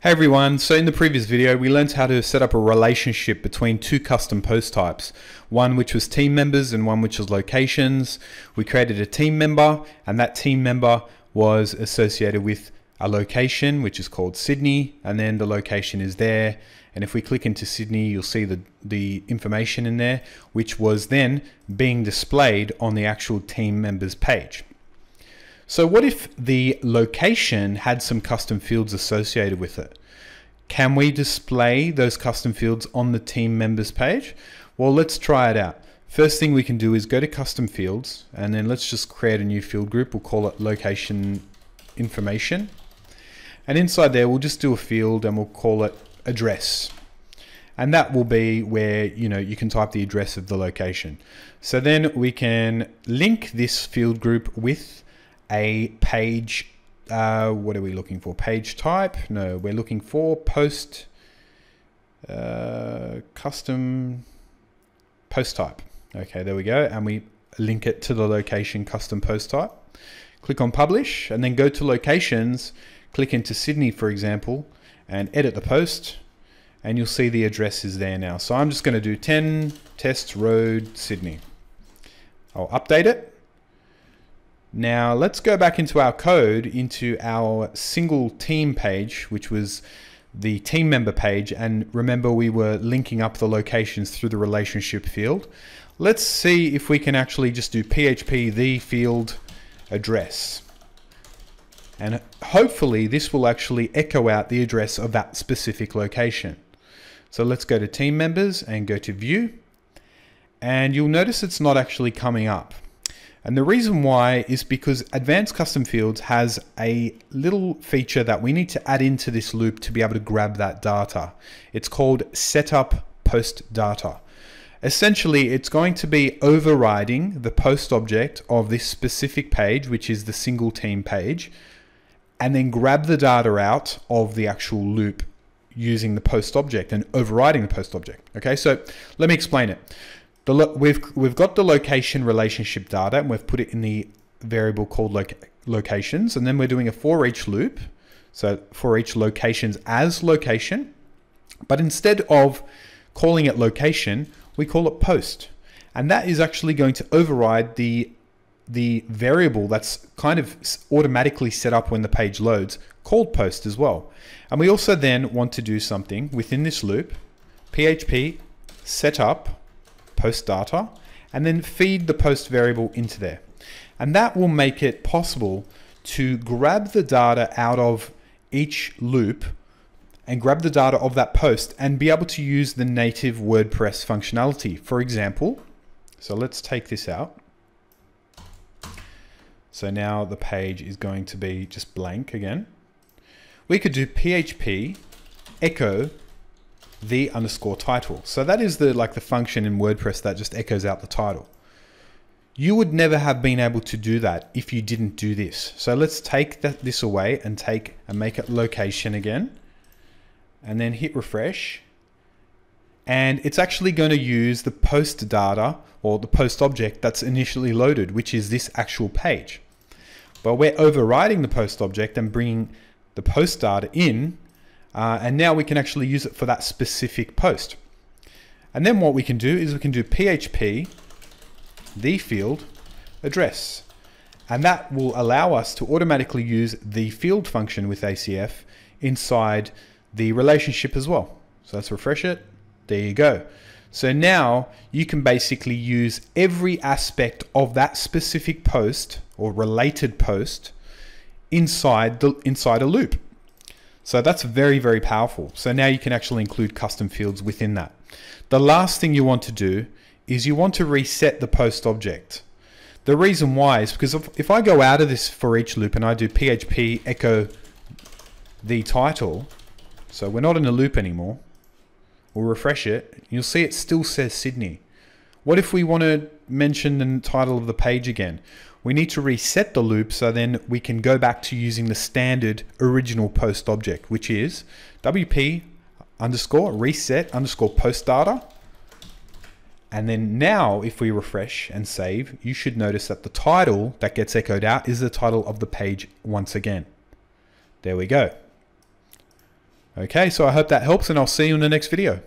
Hey everyone, so in the previous video we learned how to set up a relationship between two custom post types, one which was team members and one which was locations. We created a team member and that team member was associated with a location which is called Sydney and then the location is there and if we click into Sydney you'll see the, the information in there which was then being displayed on the actual team members page. So what if the location had some custom fields associated with it? Can we display those custom fields on the team members page? Well, let's try it out. First thing we can do is go to custom fields and then let's just create a new field group. We'll call it location information. And inside there, we'll just do a field and we'll call it address. And that will be where, you know, you can type the address of the location. So then we can link this field group with a page. Uh, what are we looking for? Page type? No, we're looking for post uh, custom post type. Okay, there we go. And we link it to the location custom post type. Click on publish and then go to locations, click into Sydney, for example, and edit the post. And you'll see the address is there now. So I'm just going to do 10 Test Road, Sydney. I'll update it now let's go back into our code, into our single team page, which was the team member page. And remember we were linking up the locations through the relationship field. Let's see if we can actually just do PHP the field address. And hopefully this will actually echo out the address of that specific location. So let's go to team members and go to view. And you'll notice it's not actually coming up. And the reason why is because Advanced Custom Fields has a little feature that we need to add into this loop to be able to grab that data. It's called setup post data. Essentially, it's going to be overriding the post object of this specific page, which is the single team page, and then grab the data out of the actual loop using the post object and overriding the post object. Okay, so let me explain it. The we've we've got the location relationship data and we've put it in the variable called loc locations, and then we're doing a for each loop. So for each locations as location, but instead of calling it location, we call it post, and that is actually going to override the the variable that's kind of automatically set up when the page loads called post as well. And we also then want to do something within this loop, PHP setup post data, and then feed the post variable into there. And that will make it possible to grab the data out of each loop and grab the data of that post and be able to use the native WordPress functionality. For example, so let's take this out. So now the page is going to be just blank again. We could do PHP echo the underscore title. So that is the like the function in WordPress that just echoes out the title. You would never have been able to do that if you didn't do this. So let's take that, this away and take and make it location again and then hit refresh. And it's actually going to use the post data or the post object that's initially loaded, which is this actual page. But we're overriding the post object and bringing the post data in uh, and now we can actually use it for that specific post. And then what we can do is we can do PHP, the field address. And that will allow us to automatically use the field function with ACF inside the relationship as well. So let's refresh it. There you go. So now you can basically use every aspect of that specific post or related post inside the inside a loop. So that's very, very powerful. So now you can actually include custom fields within that. The last thing you want to do is you want to reset the post object. The reason why is because if, if I go out of this for each loop and I do PHP echo the title, so we're not in a loop anymore, we'll refresh it, you'll see it still says Sydney. What if we want to mention the title of the page again? We need to reset the loop so then we can go back to using the standard original post object, which is WP underscore reset underscore post data. And then now if we refresh and save, you should notice that the title that gets echoed out is the title of the page once again. There we go. Okay, so I hope that helps and I'll see you in the next video.